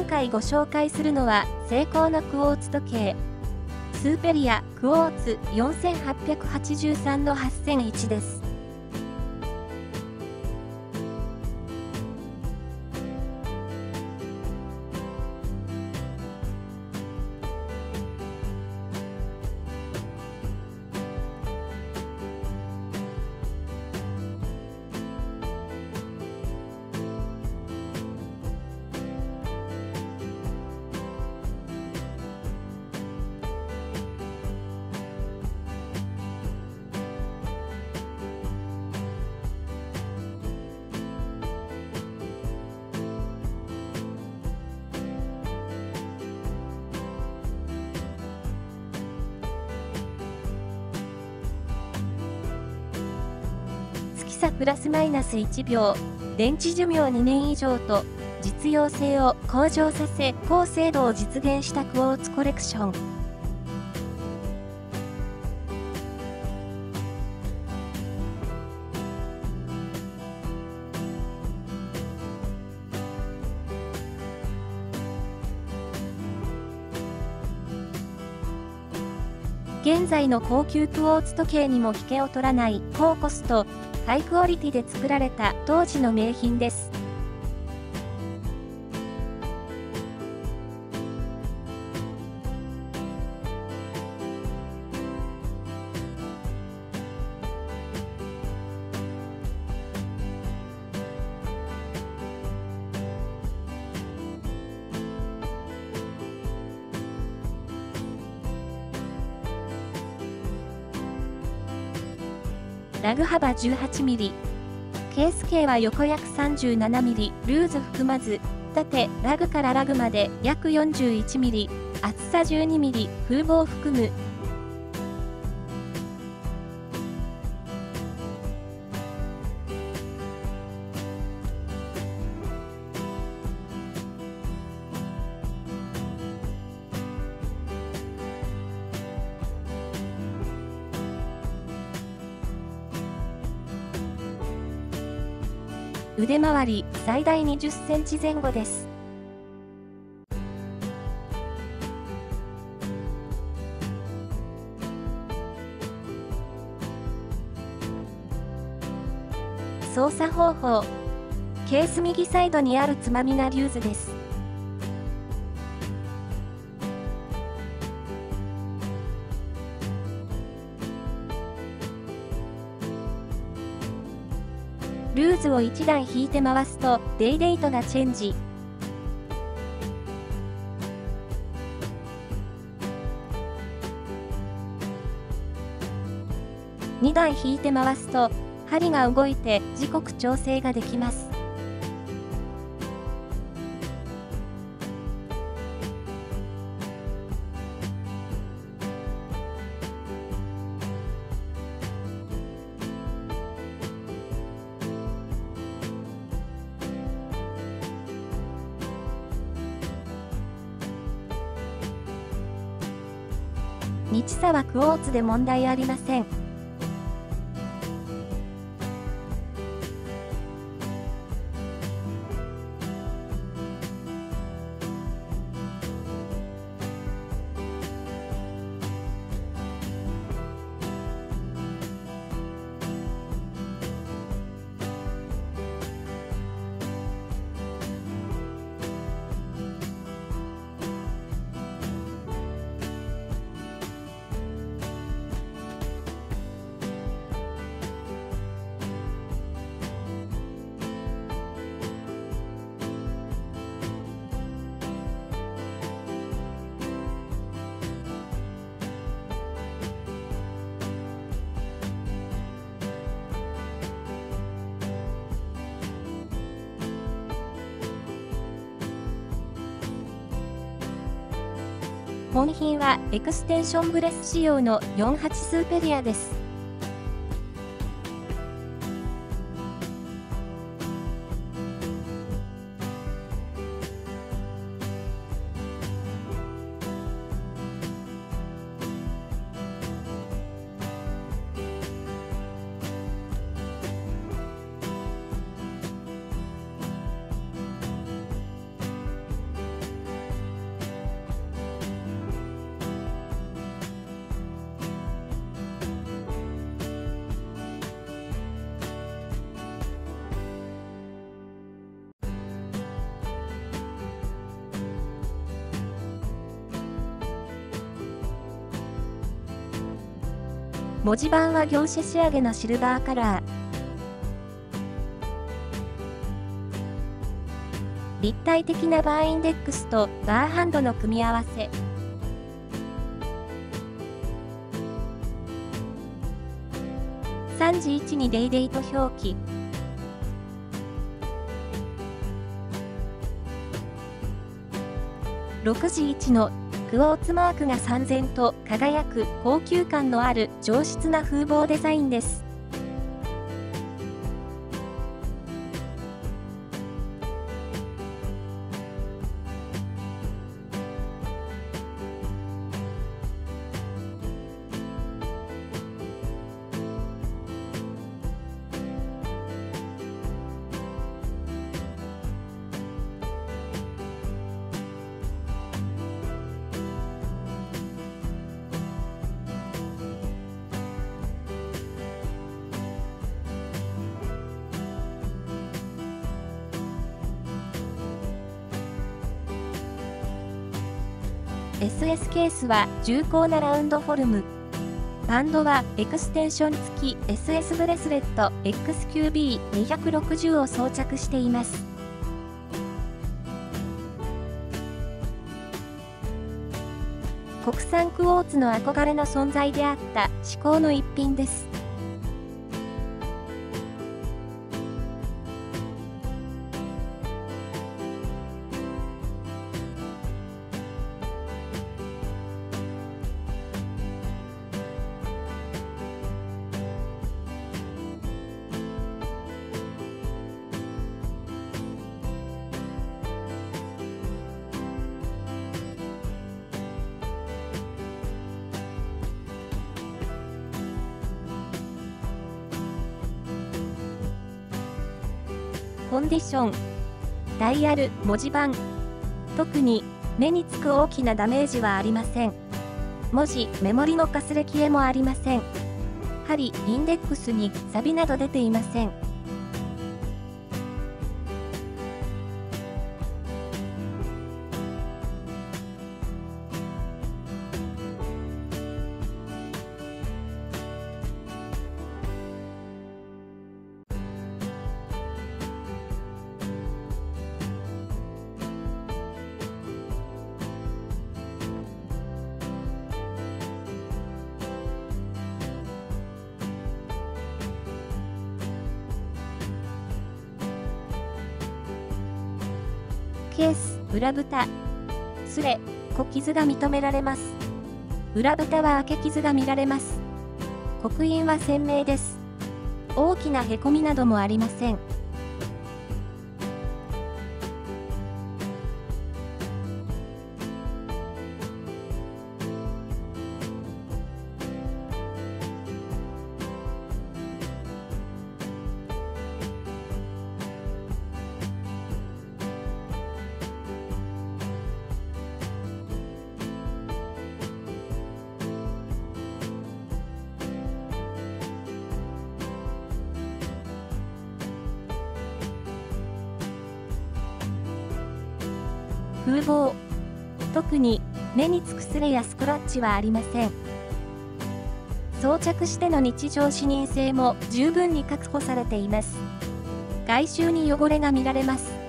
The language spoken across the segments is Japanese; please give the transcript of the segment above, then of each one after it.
今回ご紹介するのは、セイコーのクォーツ時計。スーペリアクォーツ4883の8001です。差プラスマイナス1秒、電池寿命2年以上と、実用性を向上させ、高精度を実現したクォーツコレクション。現在の高級クォーツ時計にも引けを取らない高コスト、ハイクオリティで作られた当時の名品です。ラグ幅 18mm。ケース径は横約 37mm、ルーズ含まず、縦、ラグからラグまで約 41mm、厚さ 12mm、風防含む、腕回り最大20センチ前後です。操作方法ケース右サイドにあるつまみがリューズです。ルーズを1段引いて回すと、デイデイトがチェンジ。2段引いて回すと、針が動いて時刻調整ができます。日差はクォーツで問題ありません。本品はエクステンションブレス仕様の48スーペリアです。文字盤は業種仕上げのシルバーカラー。立体的なバーインデックスとバーハンドの組み合わせ。3時1にデイデイと表記。6時1のクォーツマークが三然と輝く高級感のある上質な風貌デザインです。SS ケースは重厚なラウンドフォルム。バンドはエクステンション付き SS ブレスレット XQB260 を装着しています。国産クォーツの憧れの存在であった至高の一品です。ンディション、ダイヤル、文字盤。特に目につく大きなダメージはありません。文字、メモリのかすれ消えもありません。針、インデックスにサビなど出ていません。ケース、裏蓋。すれ、小傷が認められます。裏蓋は開け傷が見られます。刻印は鮮明です。大きなへこみなどもありません。風貌。特に目につくスレやスクラッチはありません。装着しての日常視認性も十分に確保されています。外周に汚れが見られます。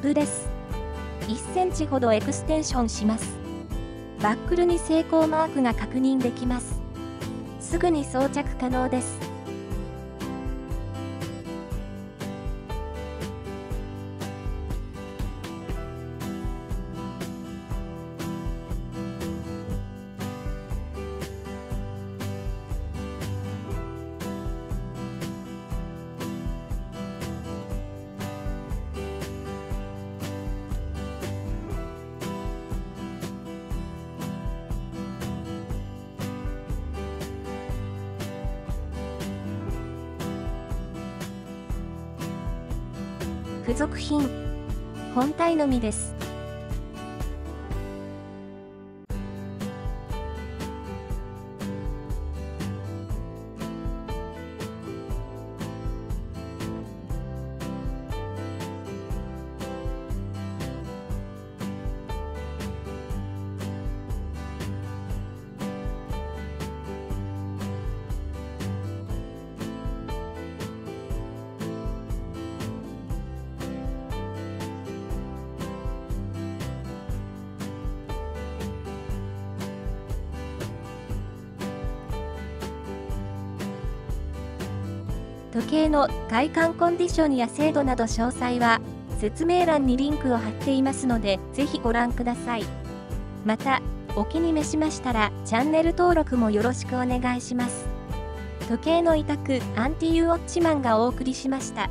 プです。1センチほどエクステンションします。バックルに成功マークが確認できます。すぐに装着可能です。付属品。本体のみです。時計の外観コンディションや精度など詳細は説明欄にリンクを貼っていますのでぜひご覧ください。また、お気に召しましたらチャンネル登録もよろしくお願いします。時計の委託アンティユーウォッチマンがお送りしました。